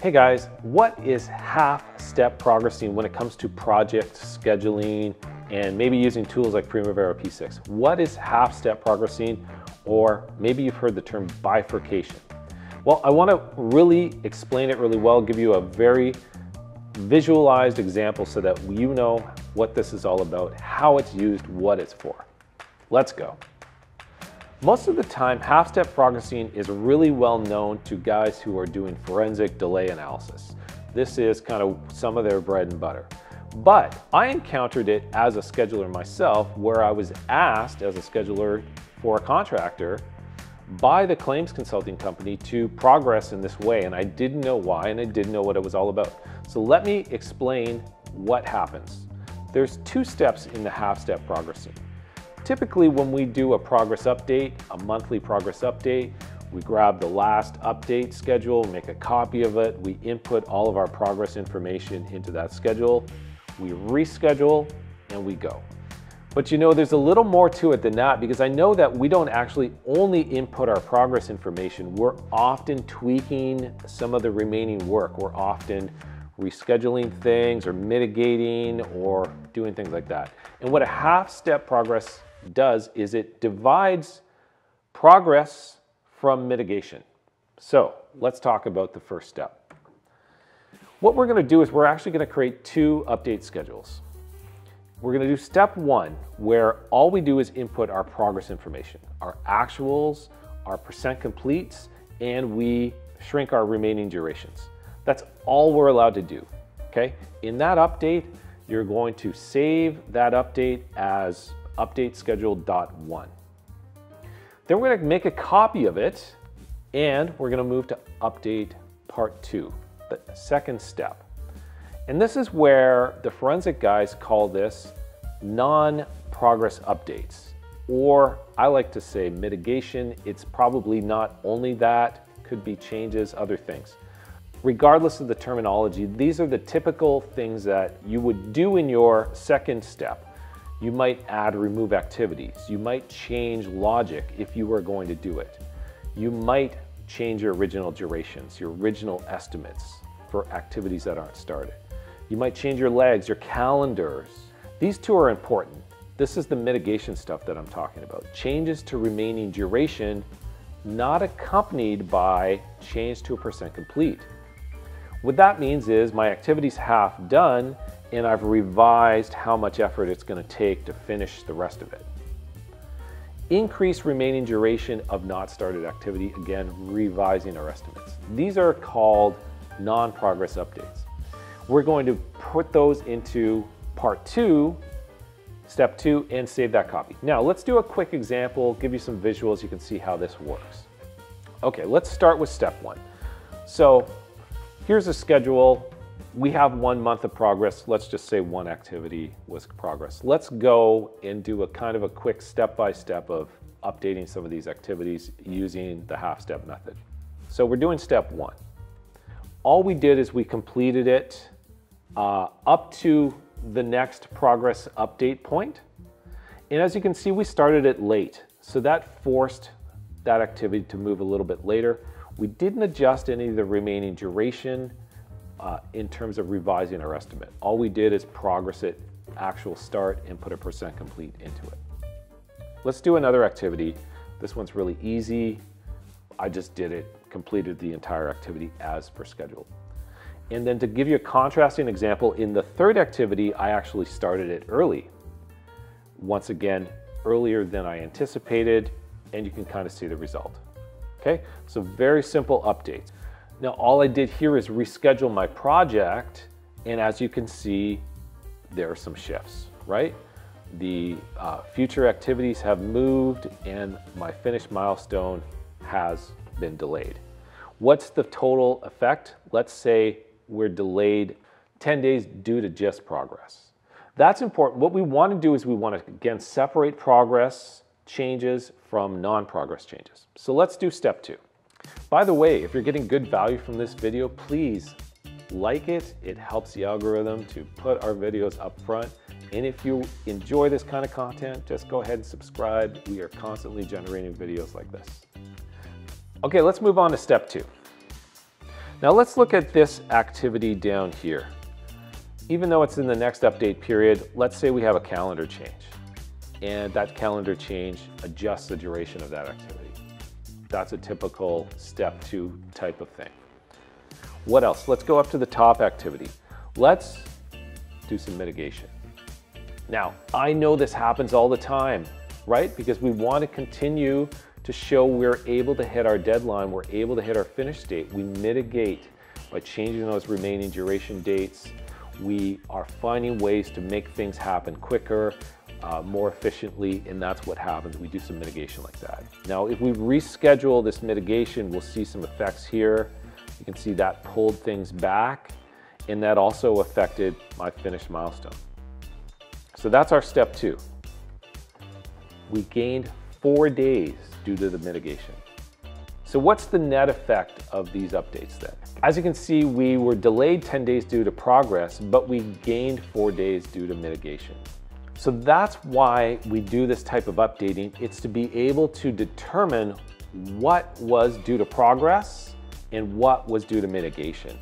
Hey guys, what is half-step progressing when it comes to project scheduling and maybe using tools like Primavera P6? What is half-step progressing or maybe you've heard the term bifurcation? Well, I want to really explain it really well, give you a very visualized example so that you know what this is all about, how it's used, what it's for. Let's go. Most of the time, half-step progressing is really well known to guys who are doing forensic delay analysis. This is kind of some of their bread and butter. But I encountered it as a scheduler myself where I was asked as a scheduler for a contractor by the claims consulting company to progress in this way and I didn't know why and I didn't know what it was all about. So let me explain what happens. There's two steps in the half-step progressing. Typically when we do a progress update, a monthly progress update, we grab the last update schedule, make a copy of it, we input all of our progress information into that schedule, we reschedule, and we go. But you know, there's a little more to it than that because I know that we don't actually only input our progress information, we're often tweaking some of the remaining work. We're often rescheduling things or mitigating or doing things like that. And what a half step progress does is it divides progress from mitigation. So let's talk about the first step. What we're going to do is we're actually going to create two update schedules. We're going to do step one, where all we do is input our progress information, our actuals, our percent completes, and we shrink our remaining durations. That's all we're allowed to do, okay? In that update, you're going to save that update as update schedule dot one. Then we're gonna make a copy of it and we're gonna move to update part two, the second step. And this is where the forensic guys call this non-progress updates, or I like to say mitigation. It's probably not only that, could be changes, other things. Regardless of the terminology, these are the typical things that you would do in your second step. You might add remove activities. You might change logic if you were going to do it. You might change your original durations, your original estimates for activities that aren't started. You might change your lags, your calendars. These two are important. This is the mitigation stuff that I'm talking about. Changes to remaining duration not accompanied by change to a percent complete. What that means is my activity's half done and I've revised how much effort it's going to take to finish the rest of it. Increase remaining duration of not started activity, again, revising our estimates. These are called non-progress updates. We're going to put those into part two, step two, and save that copy. Now, let's do a quick example, give you some visuals, you can see how this works. Okay, let's start with step one. So here's a schedule we have one month of progress. Let's just say one activity was progress. Let's go and do a kind of a quick step-by-step -step of updating some of these activities using the half-step method. So we're doing step one. All we did is we completed it uh, up to the next progress update point. And as you can see, we started it late. So that forced that activity to move a little bit later. We didn't adjust any of the remaining duration uh, in terms of revising our estimate. All we did is progress it, actual start, and put a percent complete into it. Let's do another activity. This one's really easy. I just did it, completed the entire activity as per schedule. And then to give you a contrasting example, in the third activity, I actually started it early. Once again, earlier than I anticipated, and you can kind of see the result. Okay, so very simple updates. Now all I did here is reschedule my project and as you can see, there are some shifts, right? The uh, future activities have moved and my finished milestone has been delayed. What's the total effect? Let's say we're delayed 10 days due to just progress. That's important. What we want to do is we want to, again, separate progress changes from non-progress changes. So let's do step two. By the way, if you're getting good value from this video, please like it. It helps the algorithm to put our videos up front. And if you enjoy this kind of content, just go ahead and subscribe. We are constantly generating videos like this. Okay, let's move on to step two. Now let's look at this activity down here. Even though it's in the next update period, let's say we have a calendar change and that calendar change adjusts the duration of that activity. That's a typical step two type of thing. What else? Let's go up to the top activity. Let's do some mitigation. Now, I know this happens all the time, right? Because we want to continue to show we're able to hit our deadline, we're able to hit our finish date. We mitigate by changing those remaining duration dates. We are finding ways to make things happen quicker, uh, more efficiently, and that's what happens. We do some mitigation like that. Now, if we reschedule this mitigation, we'll see some effects here. You can see that pulled things back, and that also affected my finished milestone. So that's our step two. We gained four days due to the mitigation. So what's the net effect of these updates then? As you can see, we were delayed 10 days due to progress, but we gained four days due to mitigation. So that's why we do this type of updating. It's to be able to determine what was due to progress and what was due to mitigation.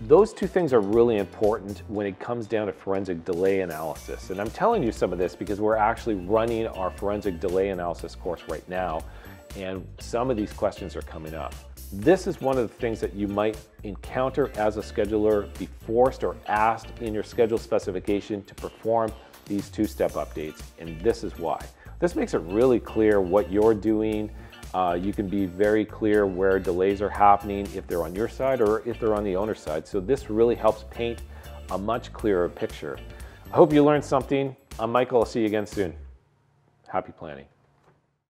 Those two things are really important when it comes down to forensic delay analysis. And I'm telling you some of this because we're actually running our forensic delay analysis course right now, and some of these questions are coming up. This is one of the things that you might encounter as a scheduler, be forced or asked in your schedule specification to perform these two-step updates, and this is why. This makes it really clear what you're doing. Uh, you can be very clear where delays are happening, if they're on your side or if they're on the owner's side. So this really helps paint a much clearer picture. I hope you learned something. I'm Michael. I'll see you again soon. Happy planning.